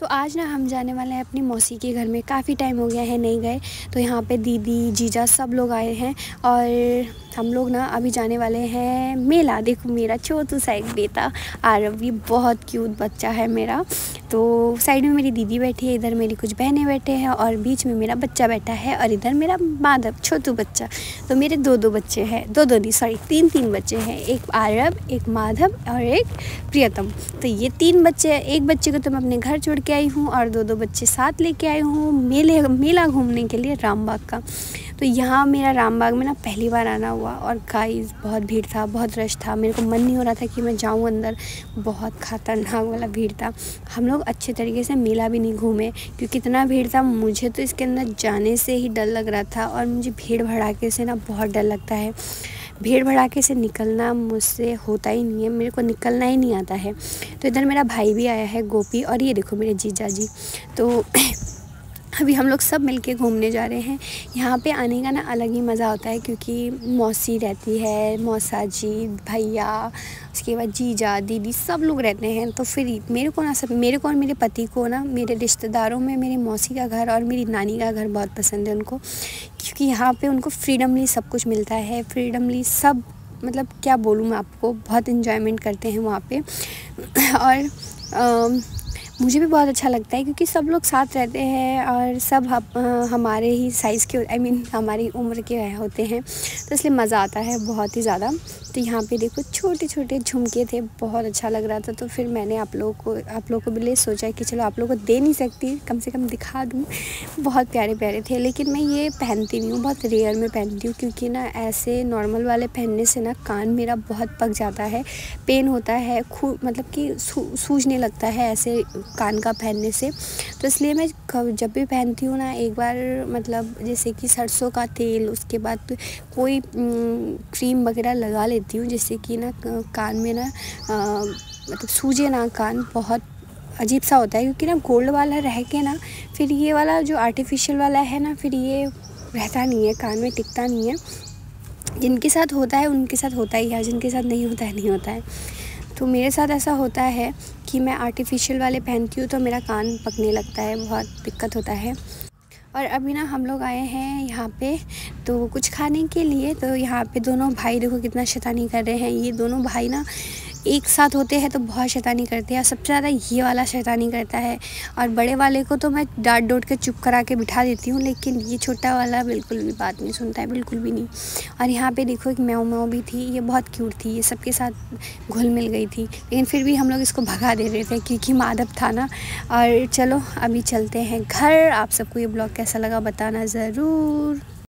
तो आज ना हम जाने वाले हैं अपनी मौसी के घर में। काफ़ी टाइम हो गया है नहीं गए तो यहाँ पे दीदी, जीजा सब लोग आए हैं और हम लोग ना अभी जाने वाले हैं मेला। देखो मेरा छोटू सा एक बेटा आरवी, बहुत क्यूट बच्चा है मेरा। तो साइड में मेरी दीदी बैठी है, इधर मेरी कुछ बहनें बैठे हैं और बीच में मेरा बच्चा बैठा है और इधर मेरा माधव, छोटू बच्चा। तो मेरे दो दो बच्चे हैं दो दो नहीं सॉरी तीन तीन बच्चे हैं। एक आरव, एक माधव और एक प्रियतम। तो ये तीन बच्चे एक बच्चे को तो मैं अपने घर छोड़ के आई हूँ और दो दो बच्चे साथ लेके आई हूँ मेले, मेला घूमने के लिए रामबाग का। तो यहाँ मेरा रामबाग में ना पहली बार आना हुआ और गाइस बहुत भीड़ था, बहुत रश था। मेरे को मन नहीं हो रहा था कि मैं जाऊँ अंदर। बहुत खतरनाक वाला भीड़ था। हम लोग अच्छे तरीके से मेला भी नहीं घूमे, क्योंकि इतना भीड़ था, मुझे तो इसके अंदर जाने से ही डर लग रहा था और मुझे भीड़ भड़ाके से ना बहुत डर लगता है। भीड़ भड़ाके से निकलना मुझसे होता ही नहीं है, मेरे को निकलना ही नहीं आता है। तो इधर मेरा भाई भी आया है, गोपी, और ये देखो मेरे जीजा जी तो अभी हम लोग सब मिलके घूमने जा रहे हैं। यहाँ पे आने का ना अलग ही मज़ा होता है क्योंकि मौसी रहती है मौसा जी भैया उसके बाद जीजा दीदी सब लोग रहते हैं। तो फिर मेरे को ना सब मेरे को और मेरे पति को ना मेरे रिश्तेदारों में मेरी मौसी का घर और मेरी नानी का घर बहुत पसंद है उनको। क्योंकि यहाँ पे उनको फ्रीडमली सब कुछ मिलता है फ्रीडमली सब मतलब क्या बोलूँ मैं आपको बहुत इन्जॉयमेंट करते हैं वहाँ पे। और आ, मुझे भी बहुत अच्छा लगता है क्योंकि सब लोग साथ रहते हैं और सब हमारे ही साइज़ के आई मीन हमारी उम्र के होते हैं। तो इसलिए मज़ा आता है बहुत ही ज़्यादा। तो यहाँ पे देखो छोटे छोटे झुमके थे, बहुत अच्छा लग रहा था। तो फिर मैंने आप लोगों को, आप लोगों को भी ले सोचा कि चलो आप लोगों को दे नहीं सकती, कम से कम दिखा दूँ। बहुत प्यारे प्यारे थे, लेकिन मैं ये पहनती नहीं हूँ, बहुत रेयर में पहनती हूँ, क्योंकि ना ऐसे नॉर्मल वाले पहनने से ना कान मेरा बहुत पक जाता है। पेन होता है मतलब कि सूझने लगता है ऐसे कान का पहनने से। तो इसलिए मैं जब भी पहनती हूँ ना, एक बार मतलब जैसे कि सरसों का तेल, उसके बाद कोई क्रीम वगैरह लगा लेती हूँ, जिससे कि ना कान में ना मतलब सूझे ना कान, बहुत अजीब सा होता है। क्योंकि ना गोल्ड वाला रह के ना, फिर ये वाला जो आर्टिफिशियल वाला है ना, फिर ये रहता नहीं है, कान में टिकता नहीं है। जिनके साथ होता है, उनके साथ होता ही है, जिनके साथ नहीं होता है, नहीं होता है। तो मेरे साथ ऐसा होता है कि मैं आर्टिफिशियल वाले पहनती हूँ तो मेरा कान पकने लगता है, बहुत दिक्कत होता है। और अभी ना हम लोग आए हैं यहाँ पे तो कुछ खाने के लिए तो यहाँ पे दोनों भाई देखो कितना शैतानी कर रहे हैं। ये दोनों भाई ना एक साथ होते हैं तो बहुत शैतानी करते हैं सबसे ज़्यादा ये वाला शैतानी करता है। और बड़े वाले को तो मैं डांट डोट के चुप करा के बिठा देती हूँ, लेकिन ये छोटा वाला बिल्कुल भी बात नहीं सुनता है, बिल्कुल भी नहीं। और यहाँ पे देखो एक म्याऊ म्याऊ भी थी, ये बहुत क्यूट थी, ये सबके साथ घुल मिल गई थी। लेकिन फिर भी हम लोग इसको भगा दे रहे थे क्योंकि माधव था ना। और चलो अभी चलते हैं घर। आप सबको ये ब्लॉग कैसा लगा बताना ज़रूर।